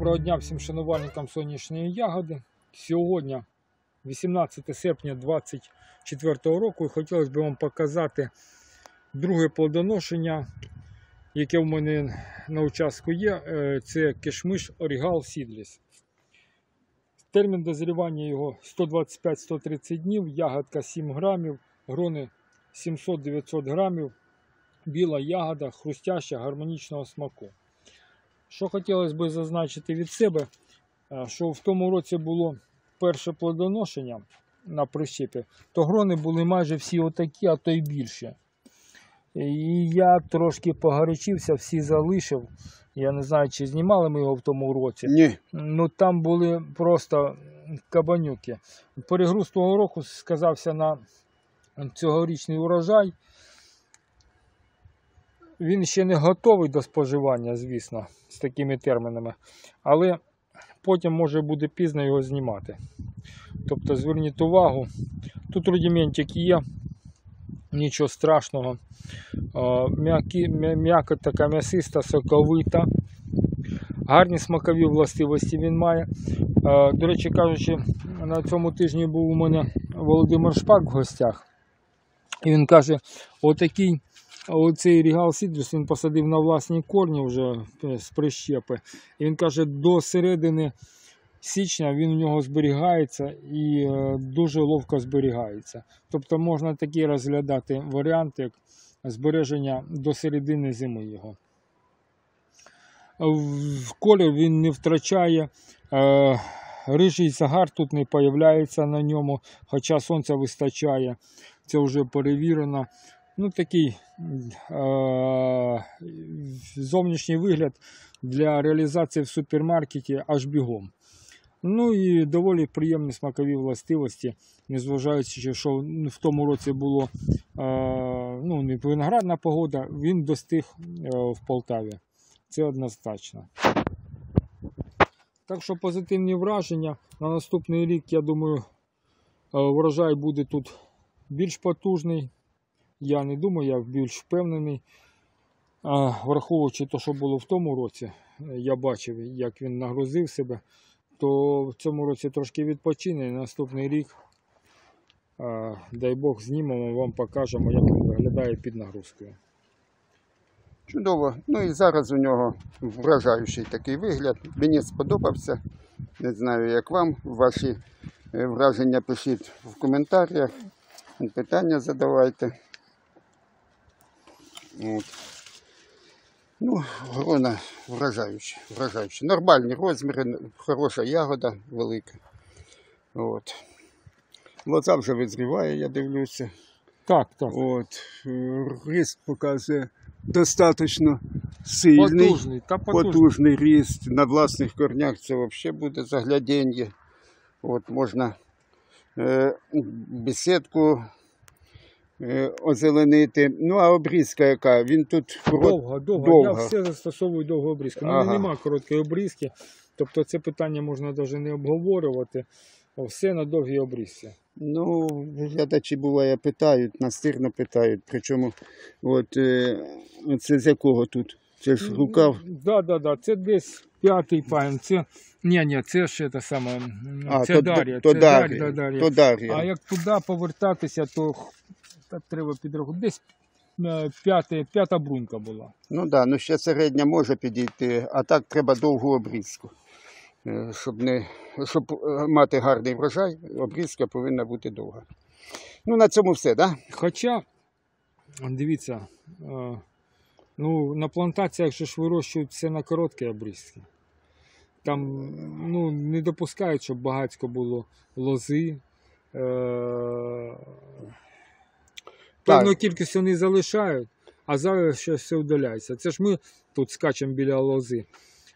Доброго дня всім шанувальникам сонячної ягоди. Сьогодні, 18 серпня 2024 року, і хотілося б вам показати друге плодоношення, яке в мене на участку є. Е, Це кишмиш Орігал Сідліс. Термін дозрівання його 125-130 днів, ягодка 7 грамів, грони 700-900 грамів, біла ягода, хрустяща, гармонічного смаку. Що хотілося б зазначити від себе, е, що в тому році було перше плодоношення на прищепі, то грони були майже всі отакі, а то й більше. І я трошки погарячився, всі залишив. Я не знаю, чи знімали ми його в тому році. Ні, Ну там були просто кабанюки. Перегруз того року сказався на цьогорічний урожай. Він ще не готовий до споживання, звісно, з такими термінами. Але потім може буде пізно його знімати. Тобто зверніть увагу, тут рудиментик є, нічого страшного. Е, м'яка така м'ясиста, соковита. Гарні смакові властивості він має. Е, До речі кажучи, на цьому тижні був у мене Володимир Шпак в гостях. І він каже, отакий оцей Рігал Сідрус він посадив на власні корні вже е, з прищепи. І він каже, до середини січня він у нього зберігається і е, дуже ловко зберігається. Тобто можна такий розглядати варіант, як збереження до середини зими його. В колір він не втрачає. Е, Рижий загар тут не появляється на ньому, хоча сонця вистачає. Це вже перевірено. Ну, такий зовнішній вигляд для реалізації в супермаркеті аж бігом. Ну і доволі приємні смакові властивості, незважаючи, що в тому році було е, ну, не виноградна погода, він достиг е, в Полтаві. Це однозначно. Так що позитивні враження. На наступний рік, я думаю, е, врожай буде тут більш потужний. Я не думаю, я більш впевнений. Враховуючи те, що було в тому році, е, я бачив, як він нагрузив себе, то в цьому році трошки відпочине. І наступний рік, дай Бог, знімемо, вам покажемо, як він виглядає під нагрузкою. чудово. Ну і зараз у нього вражаючий такий вигляд. Мені сподобався. Не знаю, як вам. Ваші е, враження пишіть в коментарях. Питання задавайте. От. Ну, грона вражаючі, вражаючі. Нормальні розміри, хороша ягода велика. От. Лоза вже визріває, я дивлюся. Так, так. От, ріст показує достатньо сильний, Потужний, та потужний. потужний ріст. На власних корнях це взагалі буде заглядіння. От, можна е, бесідку озеленити. Ну, а обрізка яка? Він тут. Довго, довго. довго. Я все застосовую довго обрізки. Ну, Ага. нема короткої обрізки. Тобто це питання можна навіть не обговорювати. Все на довгій обрізці. Ну, глядачі буває питають, настирно питають. Причому, от, е, це з якого тут? Це ж рукав. Да, да, да. Це десь п'ятий пайн. Це ні, ні, це ж те саме. А, це то, Дар'я. то, це Дар'я, Дар'я, Дар'я. А як туди повертатися, то так треба підрахувати. Десь е, п'ята брунька була. Ну так, да, ну ще середня може підійти, а так треба довгу обрізку. Е, Щоб, не, щоб е, мати гарний врожай, обрізка повинна бути довга. Ну, на цьому все, так? Да? Хоча, дивіться, ну, на плантаціях же ж вирощують все на короткі обрізки. Там ну, не допускають, щоб багатько було лози. Е, Певну кількість вони залишають, а зараз ще все вдаляється. Це ж ми тут скачемо біля лози.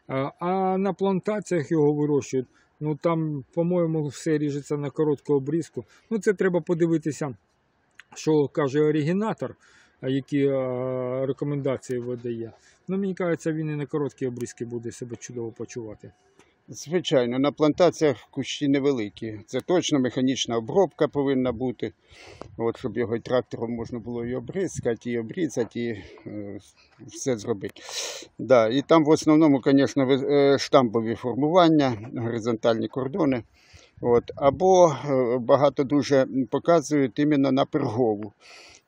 А, а на плантаціях його вирощують. Ну там, по-моєму, все ріжеться на коротку обрізку. Ну, це треба подивитися, що каже оригінатор, які рекомендації видає. Ну, мені кажеться, він і на короткі обрізки буде себе чудово почувати. Звичайно, на плантаціях кущі невеликі. Це точно механічна обробка повинна бути. От, щоб його трактором можна було і обризкати, і обрізати, і е, все зробити. Да, і там в основному, звісно, е, формування, горизонтальні кордони. От, або е, багато дуже показують іменно на пергову.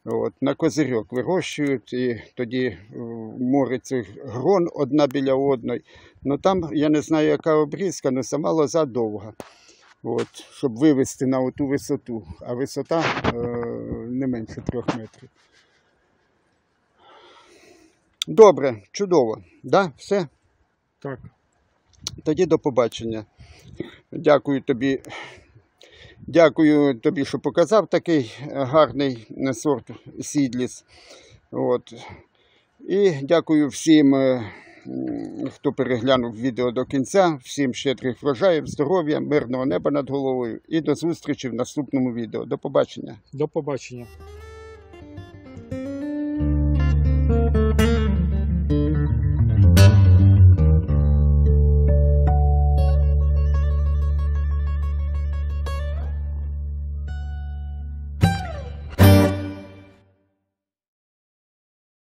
От, на козирьок вирощують, і тоді е, море цих грон одна біля одної. Ну там я не знаю, яка обрізка, але сама лоза довга. От, щоб вивести на оту висоту. А висота е, не менше трьох метрів. Добре, чудово. Да? Все? Так. Тоді до побачення. Дякую тобі. Дякую тобі, що показав такий е, гарний е, сорт Сідліс. От. І дякую всім, е, хто переглянув відео до кінця. Всім щедрих врожаїв, здоров'я, мирного неба над головою. І до зустрічі в наступному відео. До побачення. До побачення.